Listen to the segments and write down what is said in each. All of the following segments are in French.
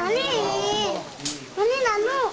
Allez, allez là-haut.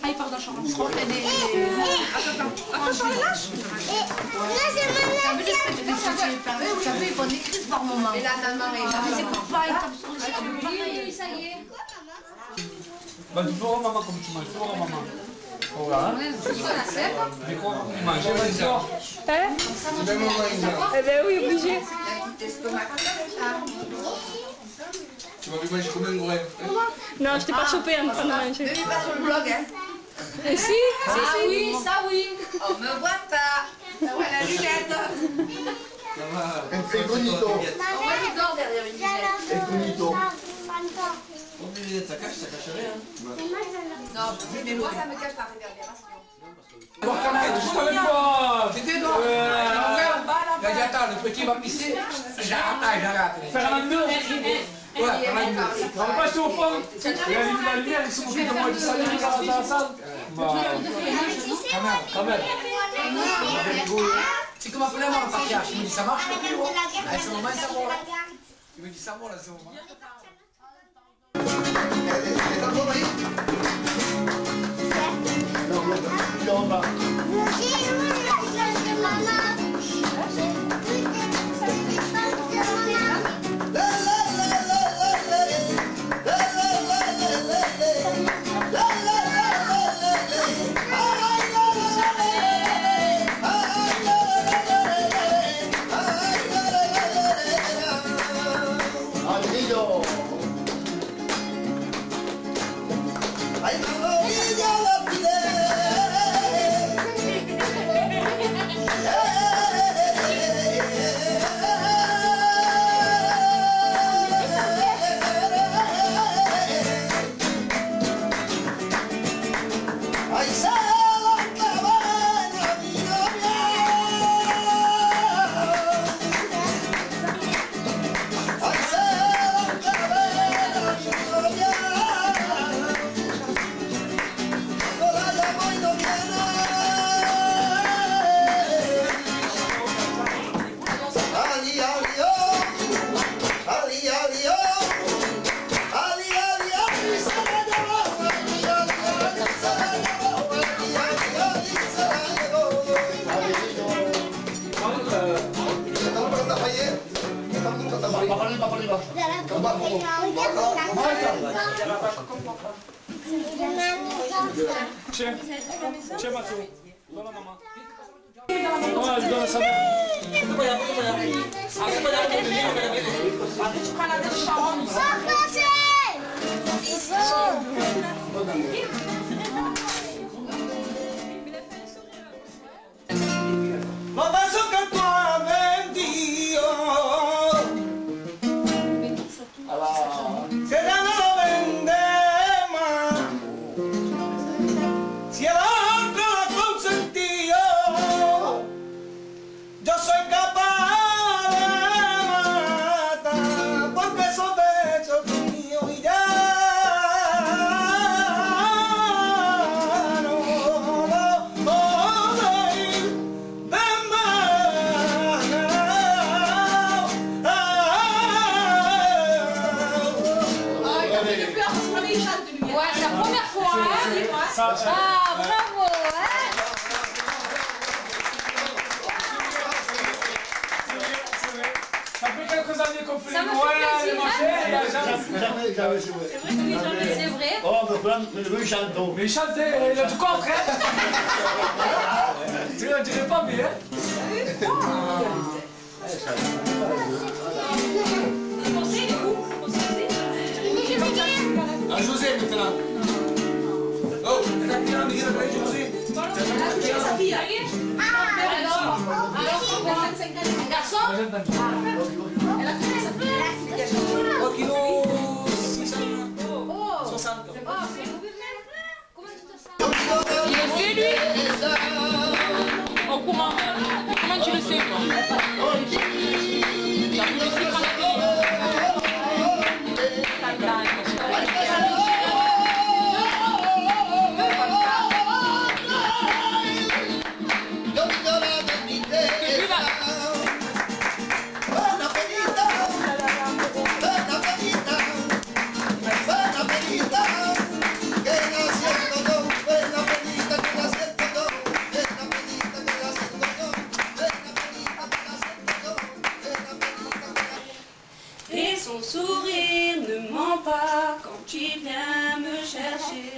Ah, il part d'un champ. Je crois qu'il y a des... Là, c'est T'as vu, j'ai fait des sentiers plein de T'as vu, ils font des crises par moment. Et là, ta maman est C'est pour pas, ils tapent sur le c'est ça y est. Bah, tu feras maman comme tu manges, tu feras maman. Voilà. Mais quoi, tu manges, vas-y, sors. Eh ben oui, obligé. Tu vas manger comme un gros. Non, je t'ai pas chopé en train de manger. Ne lis pas sur le blog, hein. Et si Ah oui, ça oui. On me voit pas. Ça voit la lunette. Incognito. On voit les dents derrière une lunette. Incognito. Oublie ta cache, ça cache rien. Non, mais moi, ça me cache la réverbération. Voir quand même, juste avec moi. C'était toi attends, le petit va pisser. J'arrête, j'arrête. Deux. Ouais. On va pas acheter au fond. Il y a la lumière, ils sont occupés de moi du salon dans dans la salle. Bah, quand même, quand même. C'est comme appeler moi le. Il me dit ça marche prix, moi. Ah, c'est moment, ça va. Il me dit ça va, là, c'est moment. Está todo ahí. No, no, no, no, no. Чем? Чем от него? Дома мама. Дома, дома сама. Arkadaşlar! Ah, bravo Ça fait quelques années qu'on fait les Jamais, jamais, c'est vrai. C'est vrai que jamais, c'est vrai. Oh, mais chantons. Mais chantez, il a du corps, Tu ne dirais pas, mais hein José maintenant. Aqui no. Santo. son sourire ne ment pas quand il vient me chercher.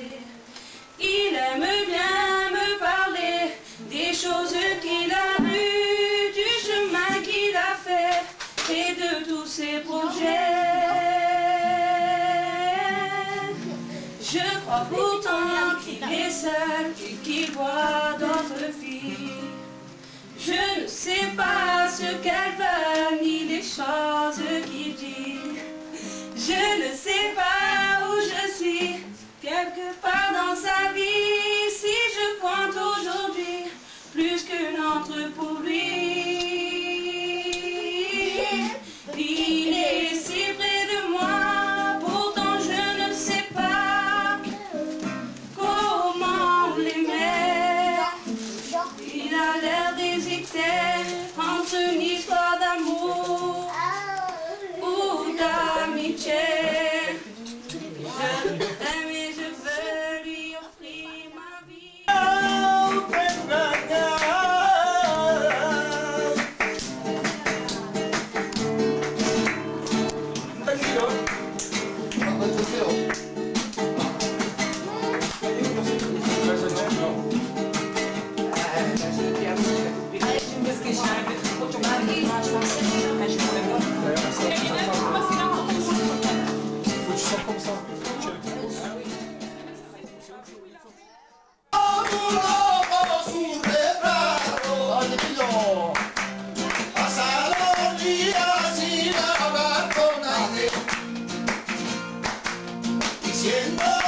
Il aime bien me parler des choses qu'il a vues, du chemin qu'il a fait et de tous ses projets. Je crois pourtant qu'il est seul et qu'il voit d'autres filles. Je ne sais pas ce qu'elles veulent ni les choses je ne sais pas. Siendo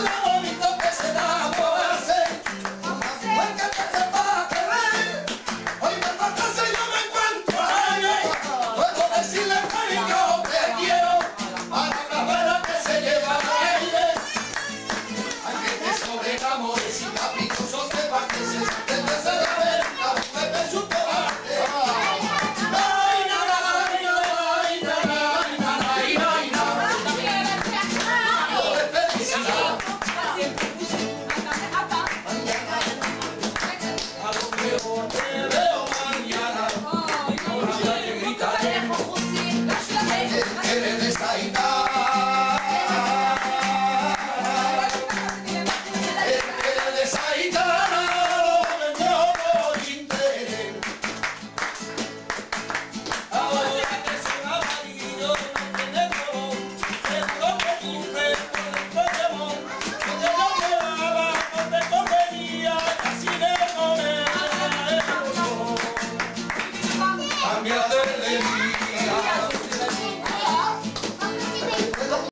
love.